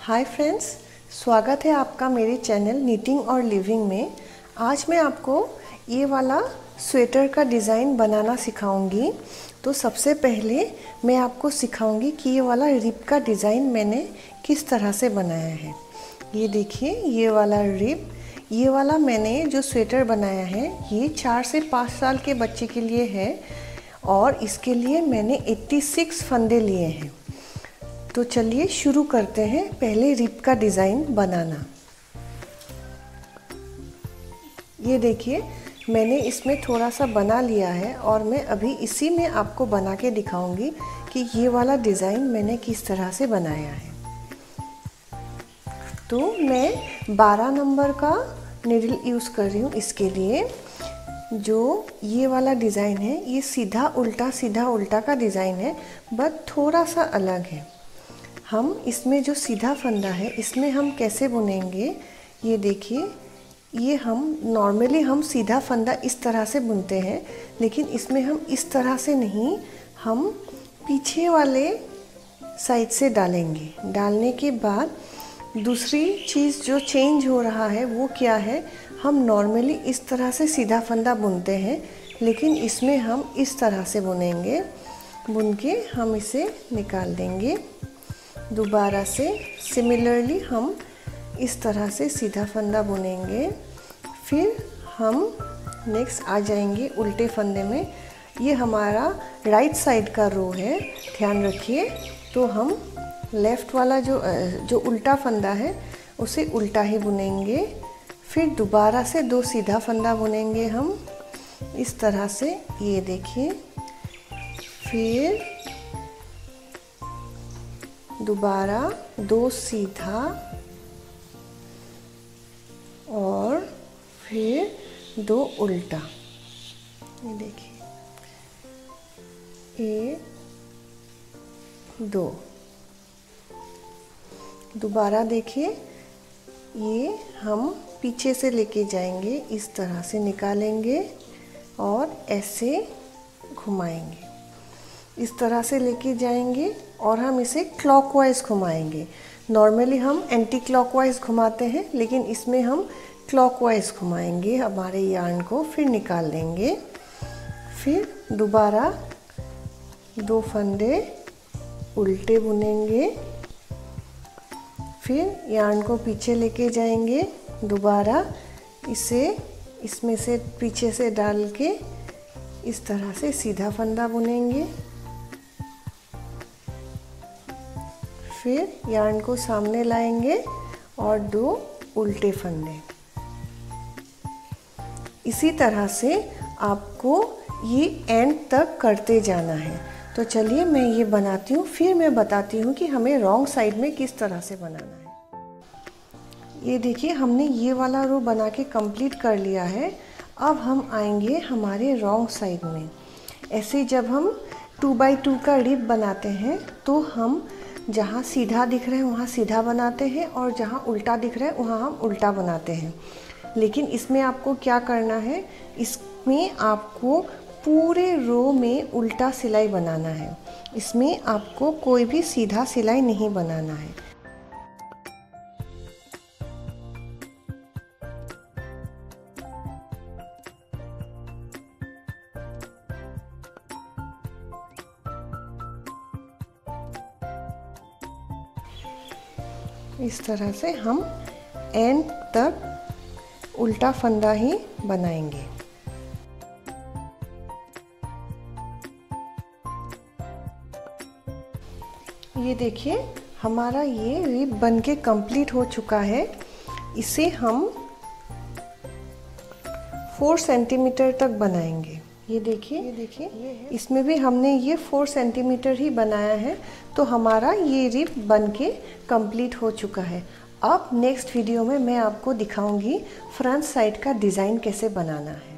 Hi friends स्वागत है आपका मेरे चैनल नीटिंग और लिविंग में। आज मैं आपको ये वाला स्वेटर का डिज़ाइन बनाना सिखाऊँगी। तो सबसे पहले मैं आपको सिखाऊँगी कि ये वाला रिप का डिज़ाइन मैंने किस तरह से बनाया है। ये देखिए, ये वाला रिप ये वाला मैंने जो स्वेटर बनाया है, ये चार से पाँच साल के बच्चे के लिए है और इसके लिए मैंने 86 फंदे लिए हैं। तो चलिए शुरू करते हैं पहले रिप का डिज़ाइन बनाना। ये देखिए, मैंने इसमें थोड़ा सा बना लिया है और मैं अभी इसी में आपको बना के दिखाऊँगी कि ये वाला डिज़ाइन मैंने किस तरह से बनाया है। तो मैं 12 नंबर का निडल यूज़ कर रही हूँ इसके लिए। जो ये वाला डिज़ाइन है, ये सीधा उल्टा सीधा उल्टा का डिज़ाइन है बट थोड़ा सा अलग है। हम इसमें जो सीधा फंदा है, इसमें हम कैसे बुनेंगे, ये देखिए। ये हम नॉर्मली हम सीधा फंदा इस तरह से बुनते हैं, लेकिन इसमें हम इस तरह से नहीं, हम पीछे वाले साइड से डालेंगे। डालने के बाद दूसरी चीज़ जो चेंज हो रहा है, वो क्या है? हम नॉर्मली इस तरह से सीधा फंदा बुनते हैं, लेकिन इसमें हम इस तरह से बुनेंगे। बुन के हम इसे निकाल देंगे। दोबारा से सिमिलरली हम इस तरह से सीधा फंदा बुनेंगे। फिर हम नेक्स्ट आ जाएँगे उल्टे फंदे में। ये हमारा राइट साइड का रो है, ध्यान रखिए। तो हम लेफ़्ट वाला जो जो उल्टा फंदा है, उसे उल्टा ही बुनेंगे। फिर दोबारा से दो सीधा फंदा बुनेंगे हम। इस तरह से ये देखिए। फिर दोबारा दो सीधा और फिर दो उल्टा। ये देखिए। एक, दो। दोबारा देखिए, ये हम पीछे से लेके जाएँगे, इस तरह से निकालेंगे और ऐसे घुमाएँगे। इस तरह से लेके जाएँगे और हम इसे क्लॉकवाइज घुमाएँगे। नॉर्मली हम एंटी क्लॉकवाइज घुमाते हैं, लेकिन इसमें हम क्लॉकवाइज घुमाएँगे। हमारे यार्न को फिर निकाल लेंगे। फिर दोबारा दो फंदे उल्टे बुनेंगे। फिर यार्न को पीछे लेके जाएँगे दोबारा। इसे, इसमें से पीछे से डाल के इस तरह से सीधा फंदा बुनेंगे। फिर यार्न को सामने लाएँगे और दो उल्टे फंदे। इसी तरह से आपको ये एंड तक करते जाना है। तो चलिए मैं ये बनाती हूँ, फिर मैं बताती हूँ कि हमें रॉन्ग साइड में किस तरह से बनाना है। ये देखिए, हमने ये वाला रो बना के कंप्लीट कर लिया है। अब हम आएँगे हमारे रॉन्ग साइड में। ऐसे जब हम टू बाई टू का रिप बनाते हैं तो हम जहाँ सीधा दिख रहा है, वहाँ सीधा बनाते हैं और जहाँ उल्टा दिख रहा है, वहाँ हम उल्टा बनाते हैं। लेकिन इसमें आपको क्या करना है? इसमें आपको पूरे रो में उल्टा सिलाई बनाना है। इसमें आपको कोई भी सीधा सिलाई नहीं बनाना है। इस तरह से हम एंड तक उल्टा फंदा ही बनाएँगे। ये देखिए हमारा ये रिब बन के कंप्लीट हो चुका है। इसे हम फोर सेंटीमीटर तक बनाएँगे। ये देखिए ये देखिए इसमें भी हमने ये फोर सेंटीमीटर ही बनाया है तो हमारा ये रिप बन के कंप्लीट हो चुका है। अब नेक्स्ट वीडियो में मैं आपको दिखाऊँगी फ्रंट साइड का डिज़ाइन कैसे बनाना है।